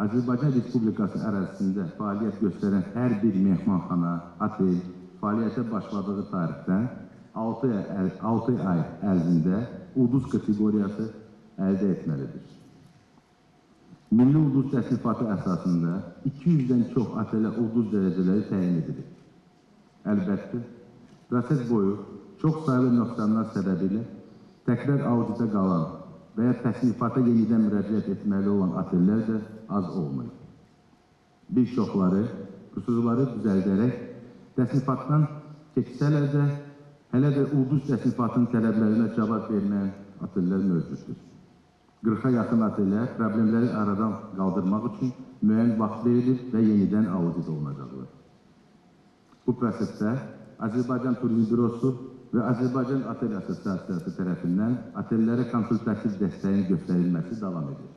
Azərbaycan Respublikası ərazisində fəaliyyət göstərən hər bir mehmanxana, otel fəaliyyətə başladığı tarixdən 6 ay, 6 ay ərzində ulduz kateqoriyası əldə etməlidir. Milli ulduz təsnifatı əsasında 200-dən çox otelə ulduz dərəcələri təyin edilir. Əlbəttə, proses boyu çox sayılı nöqsanlar səbəbilə təkrar auditə qalan və ya təsnifata yenidən müraciət etməli olan otellər də az olmayıb. Bir çoxları qüsurları düzəldərək təsnifatdan keçsələr də hələ də ulduz təsnifatının tələblərinə cavab verməyən otellər mövcuddur. 40-a yaxın otellər problemləri aradan qaldırmaq üçün müəyyən vaxt verilir və yenidən audit olunacaqlar. Bu prosesdə Azərbaycan Turizm Bürosu və Azərbaycan Otel Assosiasiyası tərəfindən otellərə konsultativ dəstəyin göstərilməsi davam edir.